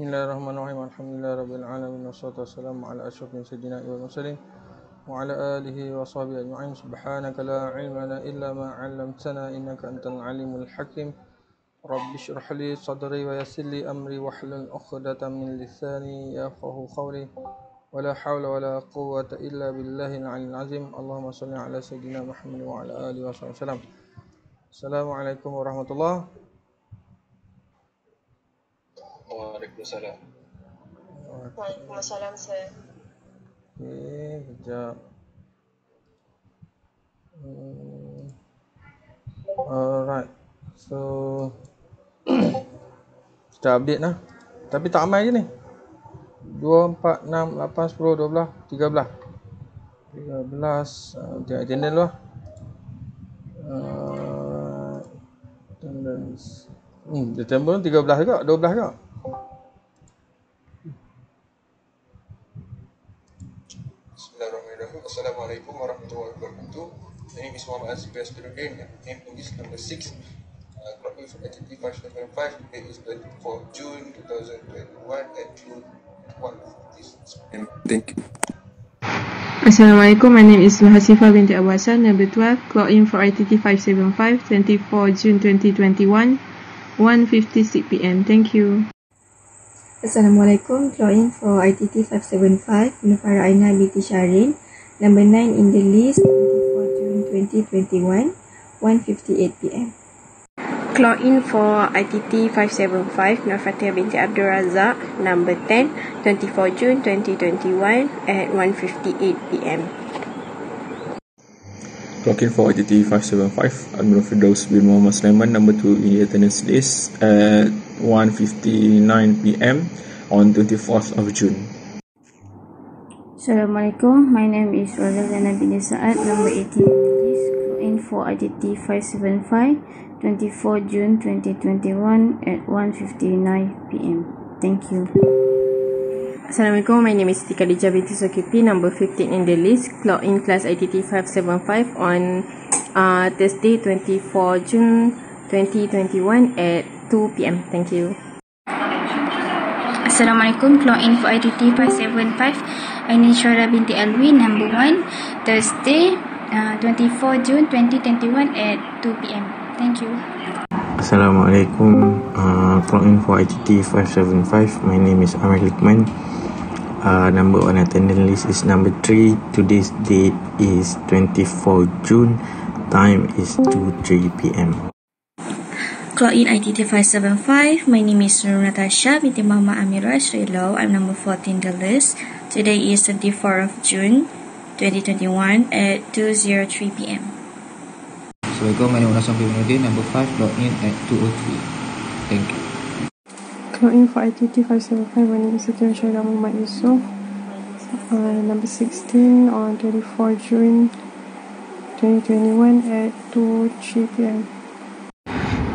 بسم الله الرحمن الرحيم الحمد لله رب العالمين والصلاة والسلام على أشرف من سيدنا والمرسلين وعلى آله وصحبه أجمعين. سبحانك لا علم لنا إلا ما علمتنا إنك أنت العليم الحكيم. رب اشرح لي صدري ويسر لي أمري واحلل عقدة من لساني يفقه قولي. ولا حول ولا قوة إلا بالله العلي العظيم. اللهم صل على سيدنا محمد وعلى آله وصحبه وسلم. السلام عليكم ورحمة الله. Waalaikumsalam. Waalaikumsalam sir. Okay, kejap. Hmm. Alright. So kita update lah. Tapi tak ramai je ni. 2, 4, 6, 8, 10, 12, 13. 13. Uh, tengok attendance dulu lah. Uh, attendance. Hmm, September 13 juga, 12 juga. Bismillahirrahmanirrahim. Assalamualaikum warahmatullahi wabarakatuh. My name is Muhammad Azif Basir Game. Name English number 6. Uh, clock from HTT 575. Date is 24 June 2021 at 2 Thank you. Assalamualaikum, my name is Mahasifah binti Abu Hassan, number 12, clock in for ITT 575, 24 June 2021, 1.56 pm. Thank you. Assalamualaikum, in for ITT 575, Nufara Aina binti Sharin, number 9 in the list, 24 June 2021, 1.58 pm. Clock in for ITT 575 Nur Fatihah binti Abdul Razak number 10 24 June 2021 at 1.58 pm. Clock in for ITT 575 Admiral Firdaus bin Muhammad Sulaiman number 2 in the attendance list at 1.59 pm on 24th of June. Assalamualaikum. My name is Razal Zainab bin Sa'ad, number 18 in the list. Clock in for ITT 575 24 June 2021 at 1.59 pm. Thank you. Assalamualaikum, my name is Siti Khadijah binti Sokipi, number 15 in the list. Clock in class ITT 575 on uh, Thursday 24 June 2021 at 2 pm. Thank you. Assalamualaikum, clock in for ITT 575. Aini Syara binti Alwi, number 1, Thursday, uh, 24 June 2021 at 2 pm. Thank you. Assalamualaikum. Uh, clock in for ITT 575. My name is Amir Likman. Uh, number on attendance list is number 3. Today's date is 24 June. Time is 2:3 p.m. Clock in ITT 575. My name is Nur Natasha binti Mama Amira Sri Law. I'm number 14 the list. Today is 24 of June 2021 at 2.03 p.m. Assalamualaikum, my name is Nasam Bimuddin, number 5, log in at 2.03. Thank you. Clock in for ITT 575, my name is Siti Syahida Muhammad Yusof, uh, number 16 on 24 June 2021 at 2.03 pm.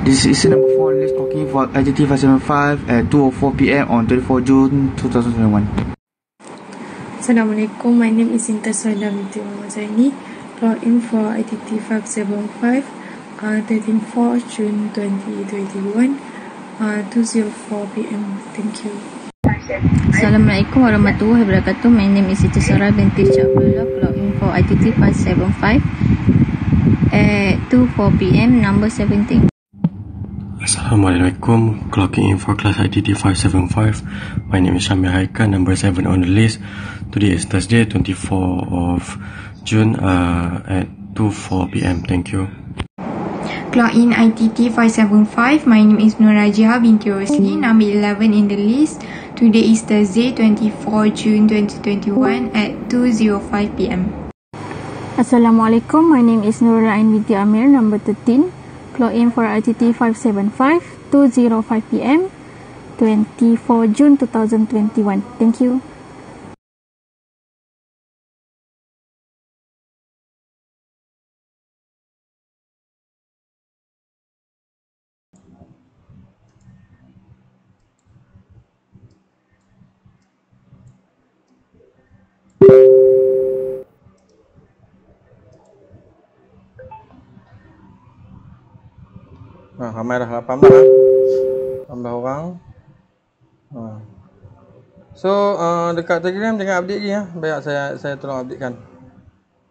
This is number 4 list clocking for IGT 575 at 2.04 pm on 24 June 2021. Assalamualaikum, my name is Inta Soila binti Muhammad Zaini. Clock in for ITT 575, uh, 13 June 2021, uh, 2.04 pm. Thank you. Assalamualaikum warahmatullahi wabarakatuh. My name is Siti Sarah binti Syabullah. Clock in for ITT 575 at 2.4 pm, number 17. Assalamualaikum. Clocking in for class ITT 575. My name is Shamir Haika, number 7 on the list. Today is Thursday, 24 of June uh, at 2.4 p.m. Thank you. Clock in ITT 575. My name is Nur Rajiha binti Rosli, number 11 in the list. Today is Thursday, 24 June 2021 at 2.05 p.m. Assalamualaikum. My name is Nur Ain binti Amir, number 13. Clock in for ITT 575, 2.05 p.m. 24 June 2021. Thank you. Ha, ramai dah 18 lah. 18 orang. Ha. So, uh, dekat Telegram jangan update lagi ya. Baik saya saya tolong updatekan.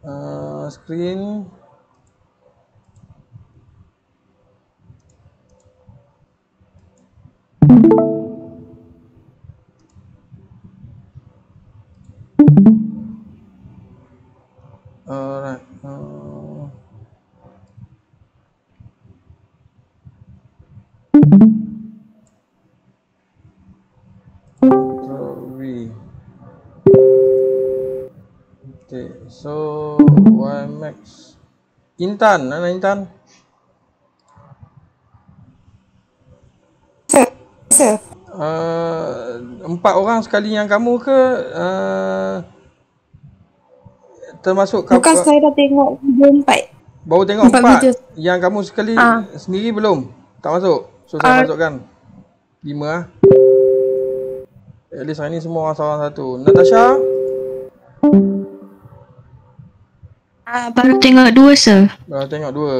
Uh, screen Sorry. Okay, so YMAX Intan, mana Intan? Sir, sir. Uh, empat orang sekali yang kamu ke uh, termasuk kau Bukan saya dah tengok video empat. baru tengok empat empat, video. yang kamu sekali Ah. sendiri belum tak masuk so saya Ah. masukkan lima ah at least hari ni semua orang seorang satu Natasha Ah, baru tengok dua, sir. dah tengok dua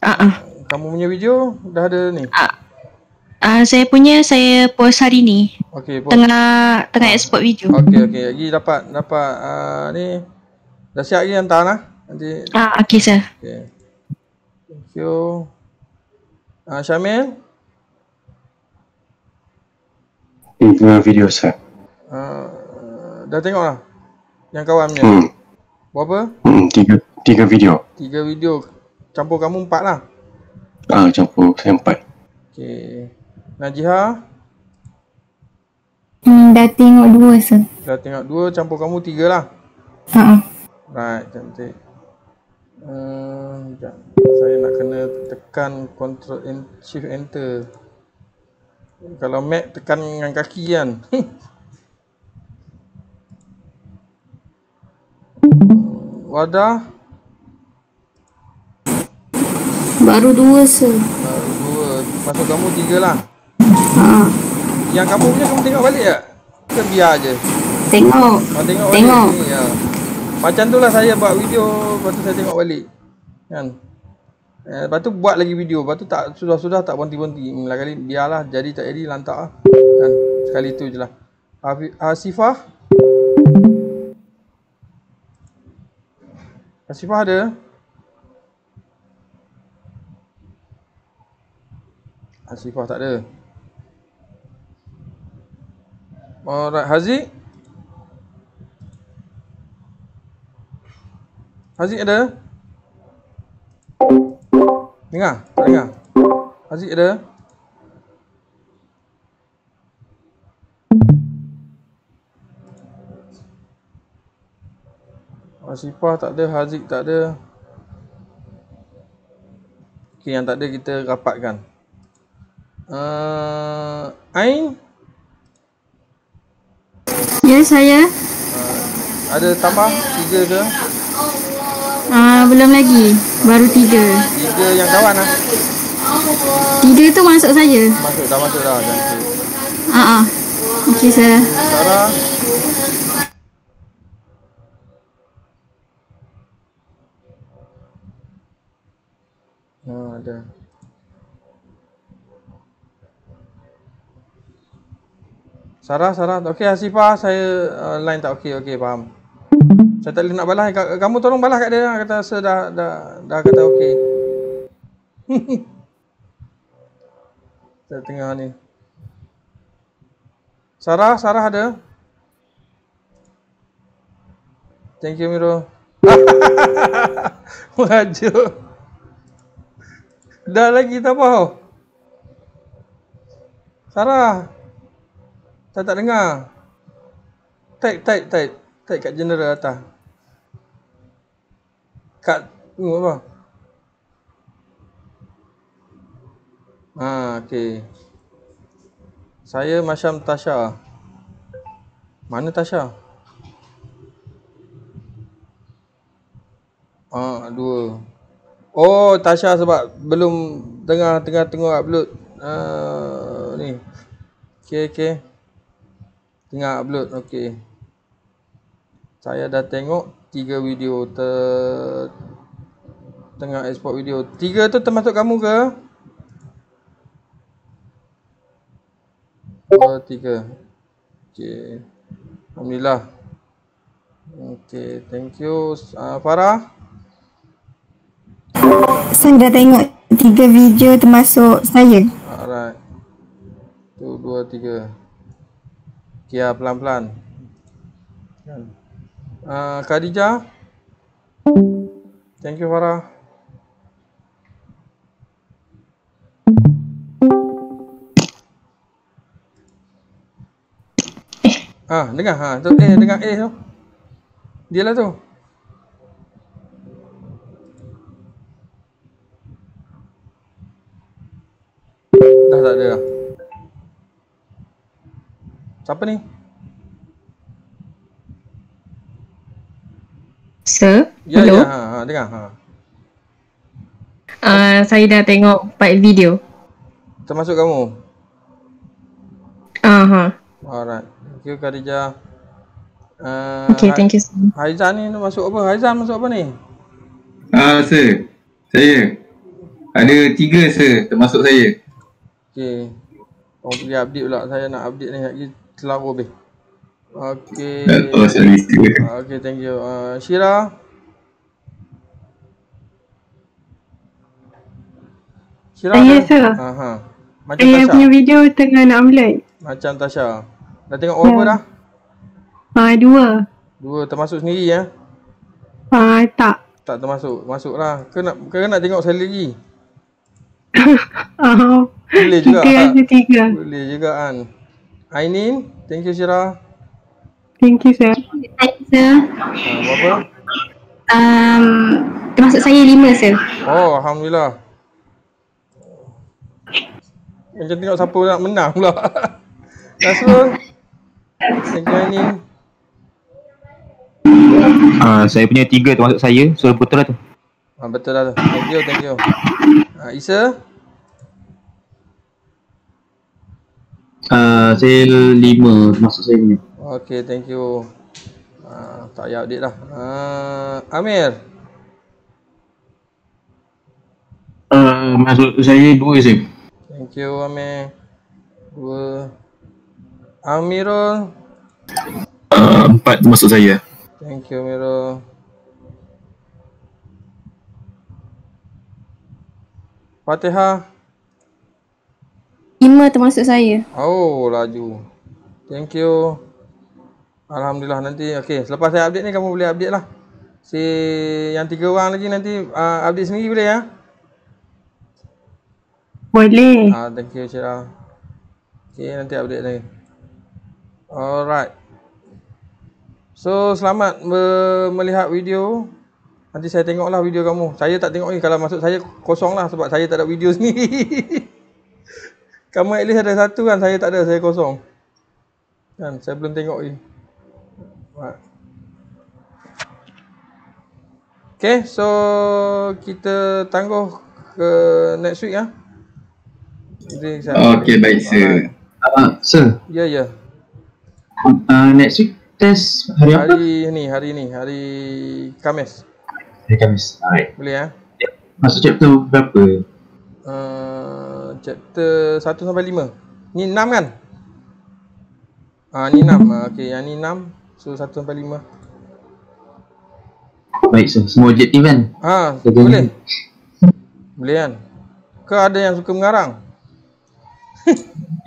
Ah, ah. kamu punya video dah ada ni Ah, saya punya saya post hari ni. Okey, post. Tengah tengah export video. Okey okey lagi dapat dapat uh, ni dah siap lagi hantar lah nanti Ah, okey, sir. Okay. Thank you. Ah, Syamil, Tiga video sir. uh, dah tengok lah yang kawan punya. Hmm. Berapa? Hmm, tiga tiga video. Tiga video. Campur kamu empat lah. Ah, campur saya empat. Okay. Najiha, Hmm, dah tengok dua, sir. dah tengok dua, campur kamu tiga lah. Ha. Right, cantik. Uh, sekejap. Saya nak kena tekan control and shift enter. Kalau Mac tekan dengan kaki kan. Wadah Baru dua, sir. baru dua. Masuk kamu tiga lah. Ha. Yang kamu punya kamu tengok balik tak? Ke biar je? Tengok. Oh, tengok Tengok. balik ni, ya. Macam tu lah saya buat video Lepas tu saya tengok balik Kan eh, Lepas tu buat lagi video. Lepas tu tak sudah-sudah tak berhenti-berhenti. Mula kali biarlah jadi tak jadi lantak lah. Kan? Sekali tu je lah. Hafi- Asifah? Asifah ada? Asifah tak ada. Alright Haziq? Haziq ada? Dengar? Tak dengar? Haziq ada? Asifah tak ada, Haziq tak ada. Okey, yang tak ada kita rapatkan. Uh, Ain, Ya, saya. ada tambah? Tiga ke? Uh, belum lagi. Baru tiga. Tiga yang kawan lah. Tiga tu masuk saya. Masuk, dah masuk dah. Ah, uh Okey, sir. Sarah, Ha, ada. Sarah, Sarah. Okey, Hasifah, saya uh, line tak okey. Okey, faham. Saya tak boleh nak balas. Ka- Kamu tolong balas kat dia. lah. Kata rasa dah, dah, dah kata okey. Saya tengah ni. Sarah, Sarah ada? Thank you, Miro. Merajuk. Dah lagi tak apa. Sarah. Saya tak dengar. Type, type, type. Type kat general atas. Kat, ni apa? Ha, okay. Saya Masyam Tasha. Mana Tasha? Ah, dua. Oh, Tasha sebab belum tengah tengah tengok upload. Ah, ni. Okey, okey. Tengah upload. Okey. Saya dah tengok tiga video ter tengah export video. Tiga tu termasuk kamu ke? Dua, tiga. Okey. Alhamdulillah. Okey, thank you. Uh, Farah? Saya dah tengok tiga video termasuk saya. Alright. Tu, dua, tiga. Okay, ah, pelan-pelan. Uh, Khadijah? Thank you, Farah. Ah, dengar ha. Tu eh dengar eh tu. Dia lah tu. Dah tak ada. Siapa ni? Sir, Ya, hello. ya, ha, ha, dengar. Ha. Uh, saya dah tengok 4 video. Termasuk kamu? Ah, ha. Alright. Thank you Khadijah. Uh, Okay, thank you, sir. Haizan ni masuk apa? Haizan masuk apa ni? Ah, sir. Saya. Ada tiga, sir. Termasuk saya. Okay. Kau pergi update pula. Saya nak update ni lagi selaru habis. Okay. Oh. Okay, thank you. Uh, Syira. Syira Ah, ya, ada? sir. Aha. Macam Saya Tasha. punya video tengah nak upload. Macam Tasha. Dah tengok berapa Ya. dah? Ah, dua. Dua termasuk sendiri ya? Ah, tak. Tak termasuk. Masuklah. Ke nak ke nak tengok sekali lagi? Ah, Boleh juga. kita ada tiga. Boleh juga kan. Ainin, thank you Syira. Thank you, sir. Thank you, sir. Ha, berapa? Um, termasuk saya lima, sir. Oh, Alhamdulillah. Macam tengok siapa nak menang pula. Nasrul. Thank you Ainin. Ah, saya punya tiga termasuk saya. So betul lah tu. Ha, betul lah tu. Thank you, thank you. Ha, Isa? Ah, saya lima termasuk saya punya. Okay, thank you. Ha, tak payah update dah. Ha, Amir? Ah, masuk saya dua je. Thank you Amir. Dua. Amirul? Ah, empat termasuk saya. Thank you Amirul. Fatihah? Lima termasuk saya. Oh, laju. Thank you. Alhamdulillah nanti okey selepas saya update ni kamu boleh update lah. Si yang tiga orang lagi nanti uh, update sendiri boleh ya? Boleh. Ah, thank you Syira. Okey nanti update lagi. Alright. So selamat me- melihat video. Nanti saya tengoklah video kamu. Saya tak tengok ni kalau masuk saya kosong lah sebab saya tak ada video sendiri. kamu at least ada satu kan saya tak ada saya kosong. Kan saya belum tengok ni. Okay, so kita tangguh ke next week ya. Okey, baik, sir. Ah, sir. Ya, ya. Ah, next week test hari apa? Hari ni, hari ni, hari Khamis. Hari Khamis. Alright. Boleh ya? Masuk chapter berapa? Uh, chapter 1 sampai 5. Ni 6 kan? Ah, ni 6. Ah, okey, yang ni 6. So 1 sampai 5. Baik sir. Semua objektif kan? Ha, Betul. boleh. Boleh kan? Ke ada yang suka mengarang?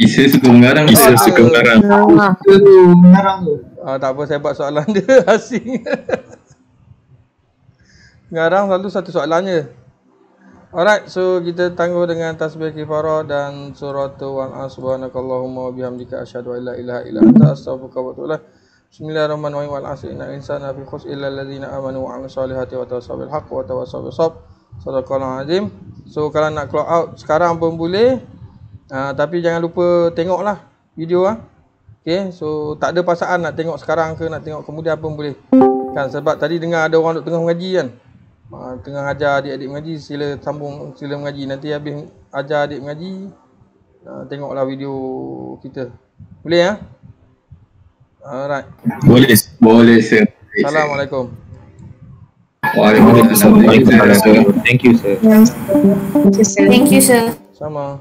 Isa suka mengarang, Isa Ada. suka mengarang. Suka tu mengarang tu. Ah, tak apa, saya buat soalan dia asing. Mengarang selalu satu soalan je. Alright, so kita tangguh dengan tasbih kifarah dan surah wal subhanakallahumma wa bihamdika asyhadu an la ilaha illa anta astaghfiruka wa atubu ilaik. Bismillahirrahmanirrahim wal asri innal insana fi khusr illa alladhina amanu wa 'amilus solihati wa tawassaw bil haqq wa tawassaw bis sabr. Sadaqallahul azim. So kalau nak clock out sekarang pun boleh. Uh, tapi jangan lupa tengoklah video ah. Okay, so tak ada pasangan nak tengok sekarang ke nak tengok kemudian pun boleh. Kan sebab tadi dengar ada orang duk tengah mengaji kan. Uh, tengah ajar adik-adik mengaji sila sambung sila mengaji nanti habis ajar adik mengaji uh, tengoklah video kita. Boleh ya? Alright. Boleh, boleh sir. Assalamualaikum. Waalaikumsalam. Thank you sir. Thank you, sir. Thank you, Sama.